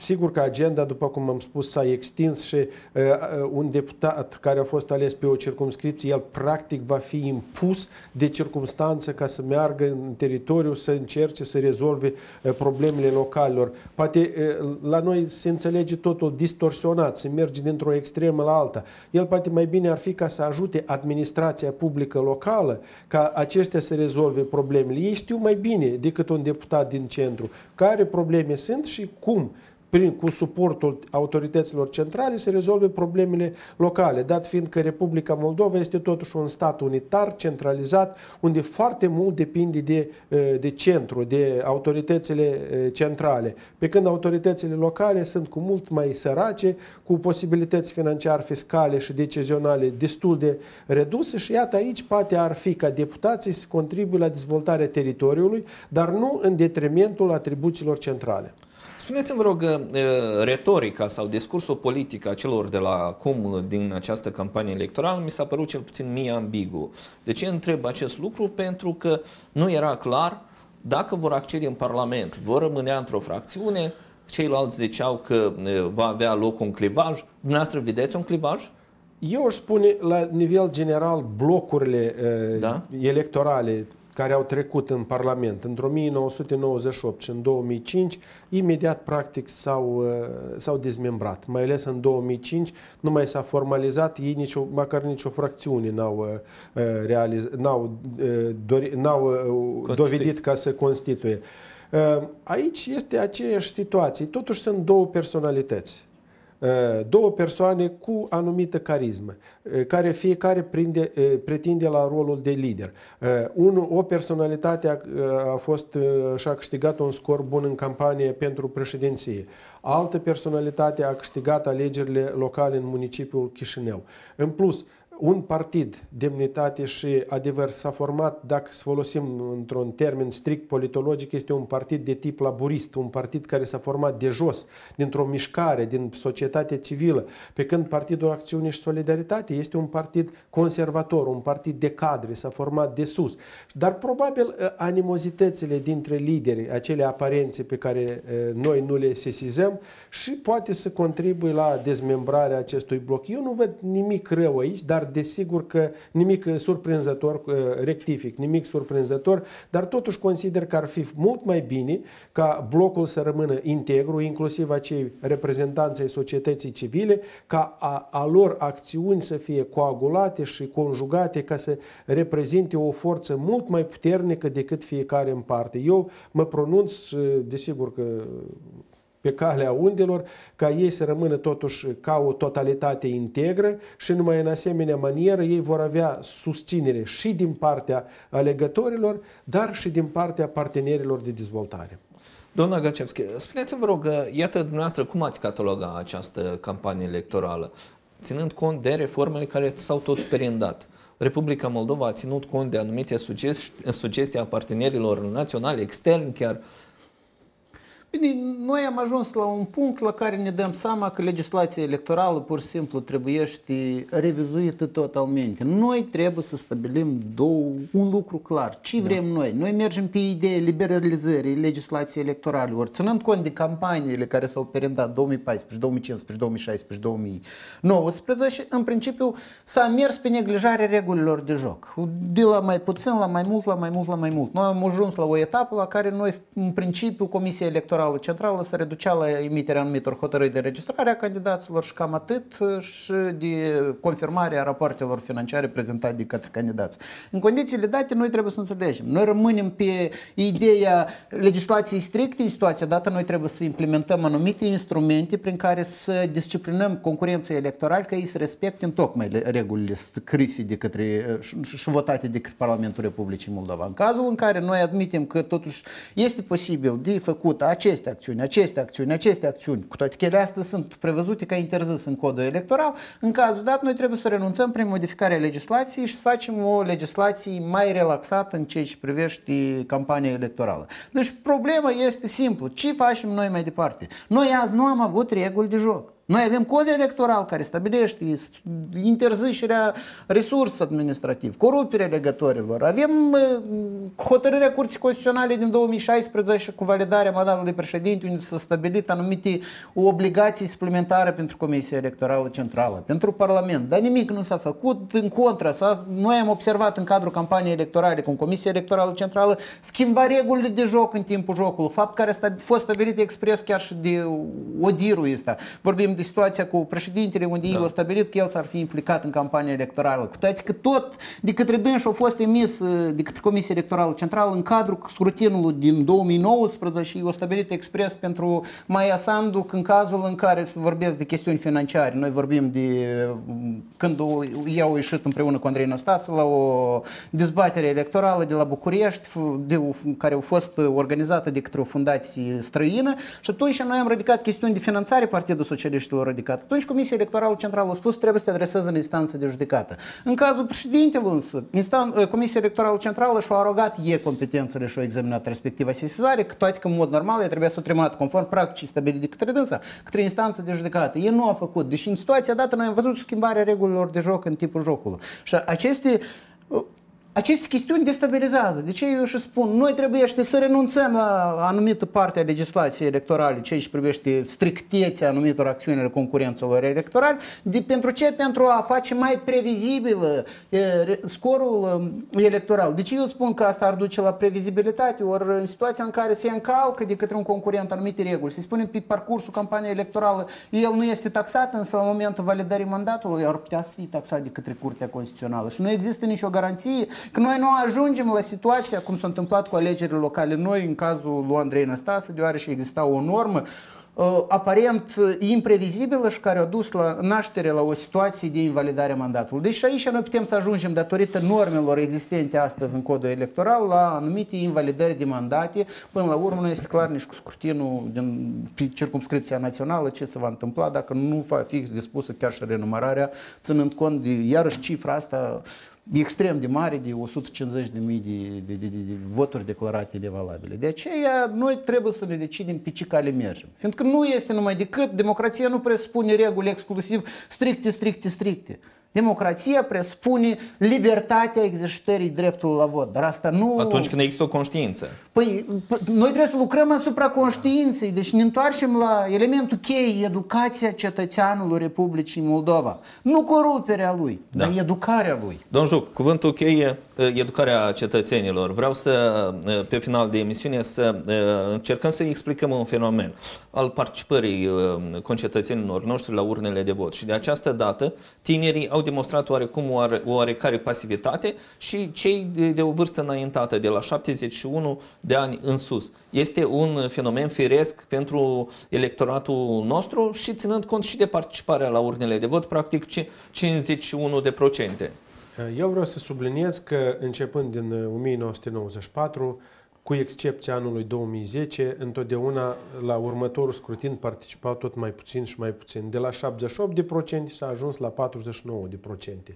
Speaker 2: Sigur că agenda, după cum am spus, s-a extins și uh, uh, un deputat care a fost ales pe o circumscripție, el practic va fi impus de circumstanță ca să meargă în teritoriu, să încerce să rezolve uh, problemele localilor. Poate uh, la noi se înțelege totul distorsionat, se merge dintr-o extremă la alta. El poate mai bine ar fi ca să ajute administrația publică locală ca aceștia să rezolve problemele. Ei știu mai bine decât un deputat din centru care probleme sunt și cum prin, cu suportul autorităților centrale să rezolve problemele locale, dat fiind că Republica Moldova este totuși un stat unitar, centralizat, unde foarte mult depinde de, de centru, de autoritățile centrale, pe când autoritățile locale sunt cu mult mai sărace, cu posibilități financiar, fiscale și decizionale destul de reduse și iată aici poate ar fi ca deputații să contribuie la dezvoltarea teritoriului, dar nu în detrimentul atribuțiilor centrale.
Speaker 1: Spuneți-mi, vă rog, uh, retorica sau discursul politic a celor de la acum din această campanie electorală mi s-a părut cel puțin mie ambigu. De ce întreb acest lucru? Pentru că nu era clar dacă vor accede în Parlament, vor rămânea într-o fracțiune, ceilalți ziceau că uh, va avea loc un clivaj. Dumneavoastră vedeți un clivaj?
Speaker 2: Eu aș spune, la nivel general, blocurile uh,
Speaker 1: Da?
Speaker 2: electorale care au trecut în Parlament între 1998 și în 2005, imediat practic s-au, uh, s-au dezmembrat. Mai ales în 2005 nu mai s-a formalizat, ei nicio, măcar nicio fracțiune n-au, uh, realiz, n-au, uh, dori, n-au uh,
Speaker 1: Constituit.
Speaker 2: dovedit ca să constituie. Uh, Aici este aceeași situație. Totuși sunt două personalități două persoane cu anumită carismă, care fiecare prinde, pretinde la rolul de lider. Un, o personalitate a, a fost și-a câștigat un scor bun în campanie pentru președinție. Altă personalitate a câștigat alegerile locale în municipiul Chișinău. În plus, un partid, demnitate și adevăr s-a format, dacă să folosim într-un termen strict politologic, este un partid de tip laburist, un partid care s-a format de jos, dintr-o mișcare, din societatea civilă, pe când Partidul Acțiune și Solidaritate este un partid conservator, un partid de cadre, s-a format de sus. Dar probabil animozitățile dintre lideri, acele aparențe pe care noi nu le sesizăm și poate să contribuie la dezmembrarea acestui bloc. Eu nu văd nimic rău aici, dar desigur că nimic surprinzător, rectific, nimic surprinzător, dar totuși consider că ar fi mult mai bine ca blocul să rămână integru, inclusiv acei reprezentanți ai societății civile, ca a, a lor acțiuni să fie coagulate și conjugate ca să reprezinte o forță mult mai puternică decât fiecare în parte. Eu mă pronunț, desigur că pe calea undelor, ca ei să rămână totuși ca o totalitate integră și numai în asemenea manieră ei vor avea susținere și din partea alegătorilor, dar și din partea partenerilor de dezvoltare.
Speaker 1: Doamna Gacevski, spuneți-mi, vă rog, iată dumneavoastră cum ați cataloga această campanie electorală, ținând cont de reformele care s-au tot perindat. Republica Moldova a ținut cont de anumite sugestii, sugestii a partenerilor naționali, externi chiar,
Speaker 3: Bine, noi am ajuns la un punct la care ne dăm seama că legislația electorală pur și simplu trebuiește revizuită totalmente. Noi trebuie să stabilim două, un lucru clar. Ce vrem da. noi? Noi mergem pe ideea liberalizării legislației electorale, ori ținând cont de campaniile care s-au perindat 2014, 2015, 2016, 2019, în principiu s-a mers pe neglijarea regulilor de joc. De la mai puțin la mai mult, la mai mult, la mai mult. Noi am ajuns la o etapă la care noi, în principiu, Comisia Electorală electorală centrală se reducea la emiterea anumitor hotărâri de înregistrare a candidaților și cam atât și de confirmarea rapoartelor financiare prezentate de către candidați. În condițiile date, noi trebuie să înțelegem. Noi rămânem pe ideea legislației stricte în situația dată, noi trebuie să implementăm anumite instrumente prin care să disciplinăm concurența electorală ca ei să respecte în tocmai regulile scrise de către și votate de către Parlamentul Republicii Moldova. În cazul în care noi admitem că totuși este posibil de făcut acest aceste acțiuni, aceste acțiuni, aceste acțiuni, cu toate că ele astăzi sunt prevăzute ca interzis în codul electoral, în cazul dat noi trebuie să renunțăm prin modificarea legislației și să facem o legislație mai relaxată în ceea ce privește campania electorală. Deci problema este simplă. Ce facem noi mai departe? Noi azi nu am avut reguli de joc. Noi avem cod electoral care stabilește interzicerea resurs administrativ, coruperea legătorilor. Avem hotărârea Curții Constituționale din 2016 cu validarea mandatului președinte unde s-a stabilit anumite obligații suplimentare pentru Comisia Electorală Centrală, pentru Parlament. Dar nimic nu s-a făcut. În contra, noi am observat în cadrul campaniei electorale cu Comisia Electorală Centrală schimba regulile de joc în timpul jocului, fapt care a fost stabilit expres chiar și de odirul ăsta. Vorbim de situația cu președintele, unde da. ei au stabilit că el s-ar fi implicat în campania electorală. Cu toate că tot de către dânși a fost emis uh, de către Comisia Electorală Centrală în cadrul scrutinului din 2019 și au stabilit expres pentru Maia Sandu în cazul în care se vorbesc de chestiuni financiare. Noi vorbim de când ei au ieșit împreună cu Andrei Năstase la o dezbatere electorală de la București, de, care a fost organizată de către o fundație străină și atunci noi am ridicat chestiuni de finanțare Partidul Socialist Socialiștilor Radicat. Atunci Comisia Electorală Centrală a spus trebuie să te adresezi în instanță de judecată. În cazul președintelui însă, instan- ă, Comisia Electorală Centrală și-a arogat e competențele și-a examinat respectiva sesizare, că toate că în mod normal ea trebuia să o trimat conform practicii stabilite de către dânsa, către instanță de judecată. E nu a făcut. Deși în situația dată noi am văzut schimbarea regulilor de joc în tipul jocului. Și aceste aceste chestiuni destabilizează. De ce eu și spun? Noi trebuie să renunțăm la anumită parte a legislației electorale, ceea ce privește strictețea anumitor acțiunilor concurențelor electorale. De, pentru ce? Pentru a face mai previzibil e, scorul electoral. De ce eu spun că asta ar duce la previzibilitate? Ori în situația în care se încalcă de către un concurent anumite reguli, se spune pe parcursul campaniei electorale, el nu este taxat, însă în momentul validării mandatului ar putea să fie taxat de către Curtea Constituțională. Și nu există nicio garanție Că noi nu ajungem la situația cum s-a întâmplat cu alegerile locale noi în cazul lui Andrei Năstase, deoarece exista o normă uh, aparent imprevizibilă și care a dus la naștere la o situație de invalidare a mandatului. Deci aici noi putem să ajungem datorită normelor existente astăzi în codul electoral la anumite invalidări de mandate. Până la urmă nu este clar nici cu scrutinul din circumscripția națională ce se va întâmpla dacă nu va fi dispusă chiar și renumărarea, ținând cont de iarăși cifra asta extrem de mare de 150 de mii de, de, de, de, de voturi declarate nevalabile. De aceea noi trebuie să ne decidem pe ce cale mergem. Fiindcă nu este numai decât, democrația nu presupune reguli exclusiv stricte, stricte, stricte. Democrația presupune libertatea exercitării dreptului la vot, dar asta nu...
Speaker 1: Atunci când există o conștiință.
Speaker 3: Păi, noi trebuie să lucrăm asupra conștiinței, deci ne întoarcem la elementul cheie, educația cetățeanului Republicii Moldova. Nu coruperea lui, da. dar educarea lui.
Speaker 1: Domn Juc, cuvântul cheie, educarea cetățenilor. Vreau să, pe final de emisiune, să încercăm să explicăm un fenomen al participării concetățenilor noștri la urnele de vot. Și de această dată, tinerii au au demonstrat oarecum oare, oarecare pasivitate și cei de, de o vârstă înaintată, de la 71 de ani în sus. Este un fenomen firesc pentru electoratul nostru și ținând cont și de participarea la urnele de vot, practic 51 de procente.
Speaker 2: Eu vreau să subliniez că începând din 1994, cu excepția anului 2010, întotdeauna la următorul scrutin participau tot mai puțin și mai puțin. De la 78% s-a ajuns la 49%.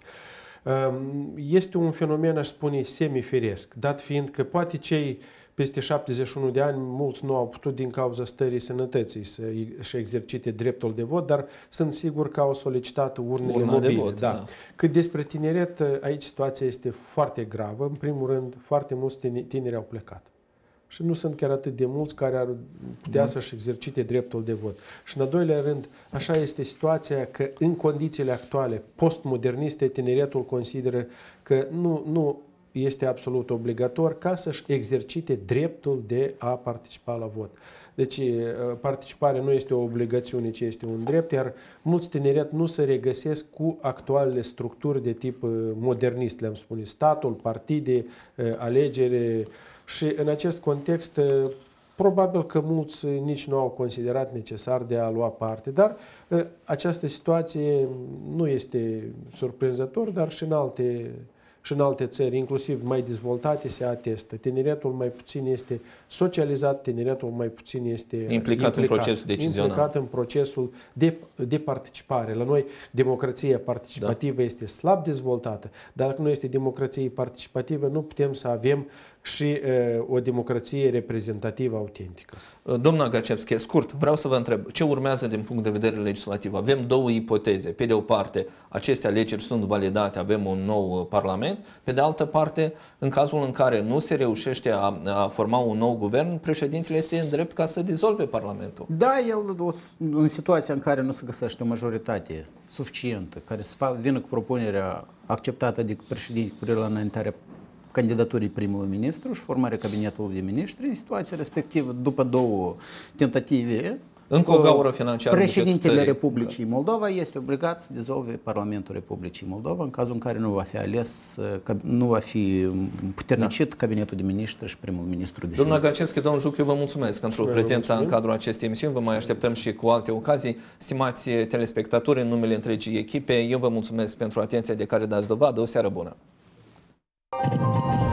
Speaker 2: Este un fenomen, aș spune, semifiresc, dat fiind că poate cei peste 71 de ani, mulți nu au putut din cauza stării sănătății să și exercite dreptul de vot, dar sunt sigur că au solicitat urnele Urna mobile. Vot, da. Da. Cât despre tineret, aici situația este foarte gravă. În primul rând, foarte mulți tineri au plecat și nu sunt chiar atât de mulți care ar putea da. să-și exercite dreptul de vot. Și în al doilea rând, așa este situația că în condițiile actuale, postmoderniste, tineretul consideră că nu, nu este absolut obligator ca să-și exercite dreptul de a participa la vot. Deci participarea nu este o obligațiune, ci este un drept, iar mulți tineret nu se regăsesc cu actualele structuri de tip modernist, le-am spune, statul, partide, alegere, și în acest context, probabil că mulți nici nu au considerat necesar de a lua parte, dar această situație nu este surprinzător, dar și în alte și în alte țări, inclusiv mai dezvoltate, se atestă. Tineretul mai puțin este socializat, tineretul mai puțin este
Speaker 1: implicat, implicat în procesul decizional.
Speaker 2: Implicat în procesul de, de participare. La noi democrația participativă da. este slab dezvoltată, dar dacă nu este democrație participativă, nu putem să avem și uh, o democrație reprezentativă autentică.
Speaker 1: Domnul Gacepschi, scurt, vreau să vă întreb, ce urmează din punct de vedere legislativ? Avem două ipoteze. Pe de o parte, aceste alegeri sunt validate, avem un nou parlament. Pe de altă parte, în cazul în care nu se reușește a, a forma un nou guvern, președintele este în drept ca să dizolve parlamentul.
Speaker 3: Da, el în situația în care nu se găsește o majoritate suficientă, care să vină cu propunerea acceptată de președinte cu înaintarea candidaturii primului ministru și formarea cabinetului de ministri în situația respectivă, după două tentative,
Speaker 1: încă o gaură financiară.
Speaker 3: Președintele Republicii Moldova este obligat să dizolve Parlamentul Republicii Moldova în cazul în care nu va fi ales, nu va fi puternicit da. cabinetul de ministri și primul ministru de
Speaker 1: Domnul Gacevski, domnul Juc, eu vă mulțumesc pentru prezența în cadrul acestei emisiuni. Vă mai așteptăm și cu alte ocazii. Stimați telespectatori, în numele întregii echipe, eu vă mulțumesc pentru atenția de care dați dovadă. O seară bună! Thank you.